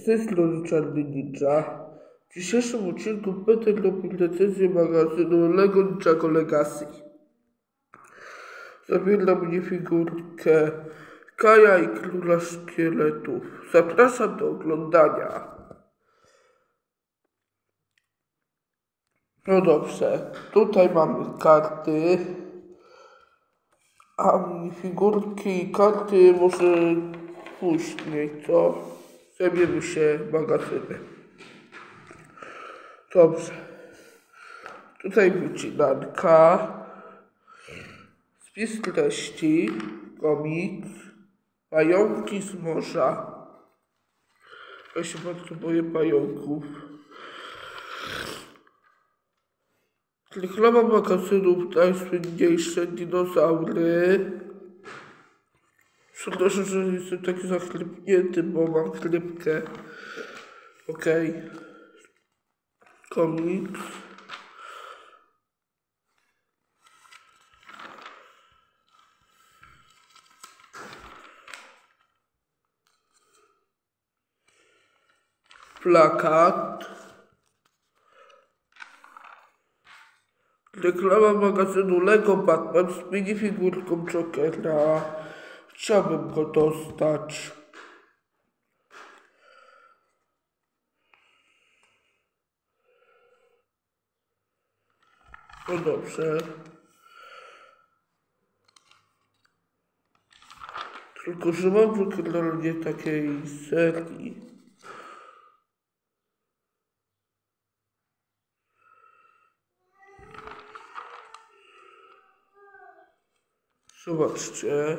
z tej strony Czarny Ninja. W dzisiejszym odcinku Peter robił recenzję magazynu Lego Ninjago Legacy. Zabiera mnie figurkę Kaja i Króla Szkieletów. Zapraszam do oglądania. No dobrze, tutaj mamy karty. A figurki i karty może później, co? Zajmiemy się magazynem. Dobrze. Tutaj wycinanka. Spis treści. Komik. Pająki z morza. Ja się bardzo boję pająków. Reklama magazynów najsłynniejsze dinozaury. Przepraszam, że jestem taki zachlepnięty, bo mam chlepkę. Okej. Okay. Komiks. Plakat. Reklama magazynu Lego Batman z minifigurką Jokera. Chciałbym go dostać. No dobrze. Tylko, że mam Jokera nie takiej serii. Zobaczcie.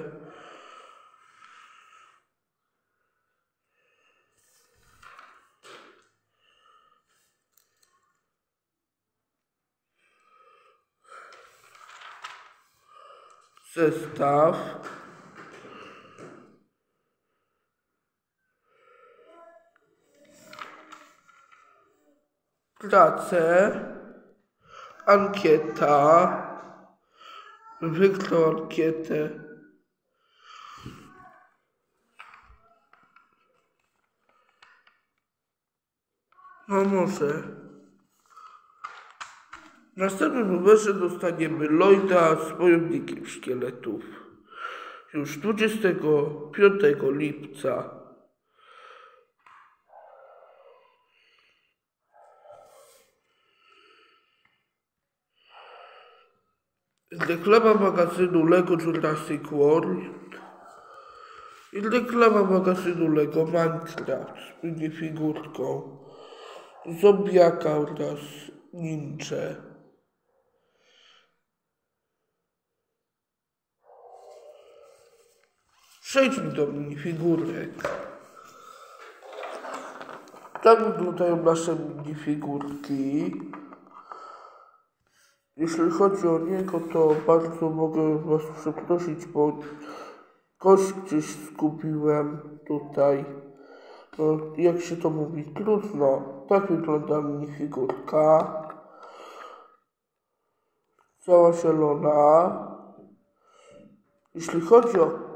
Zestaw. Prace. Ankieta wygrał ankietę. No może. W następnym numerze dostaniemy Lloyda z pojemnikiem szkieletów. Już 25 lipca. Reklama magazynu Lego Jurassic World i reklama magazynu Lego Minecraft z minifigurką zombiaka oraz ninja. Przejdźmy do minifigurek. Tak wyglądają nasze minifigurki. Jeśli chodzi o niego, to bardzo mogę Was przeprosić, bo kość gdzieś skupiłem tutaj. No, jak się to mówi, trudno. Tak wygląda minifigurka. Cała zielona. Jeśli chodzi o...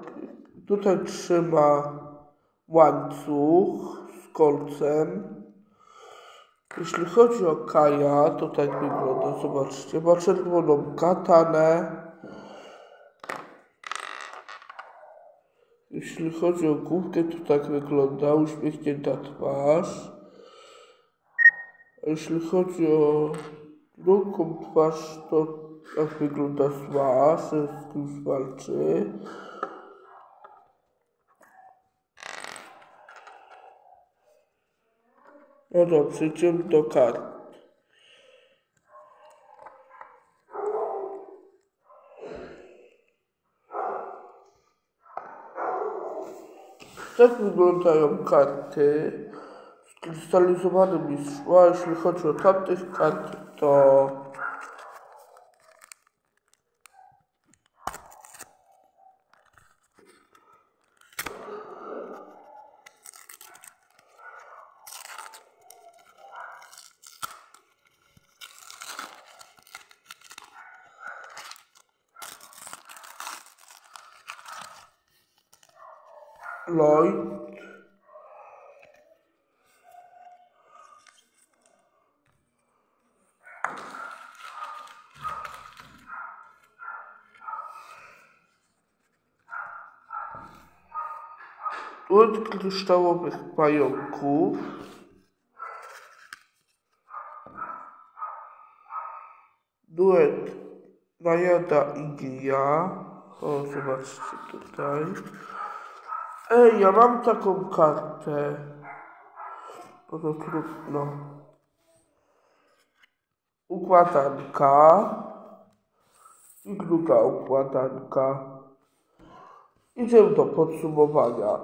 Tutaj trzyma łańcuch z kolcem. Jeśli chodzi o Kaja, to tak wygląda, zobaczcie, ma czerwoną katanę. Jeśli chodzi o główkę, to tak wygląda, uśmiechnięta twarz. Jeśli chodzi o drugą twarz, to tak wygląda że z kimś walczy. No dobrze, idziemy do kart. Tak wyglądają karty z krystalizowanym szkła. Jeśli chodzi o tamtych kart, to Lloyd. Od kryształowych pająków. Duet Najada i Gija o zobaczcie tutaj. Ej, ja mam taką kartę. To trudno. Układanka. I druga układanka. Idziemy do podsumowania.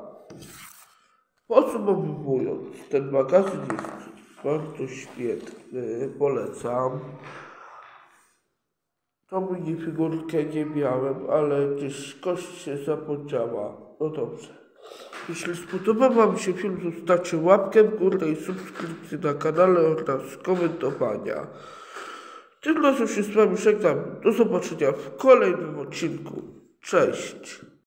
Podsumowując, ten magazyn jest bardzo świetny, polecam. Tą minifigurkę nie miałem, ale gdzieś kość się zapomniała. No dobrze. Jeśli spodobał Wam się film, zostawcie łapkę w górę i subskrypcję na kanale oraz komentowania. Tymczasem się z Wami żegnam. Do zobaczenia w kolejnym odcinku. Cześć!